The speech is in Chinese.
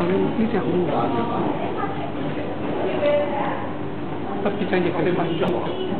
你러면이제목은뭐아닙니 까? 딱.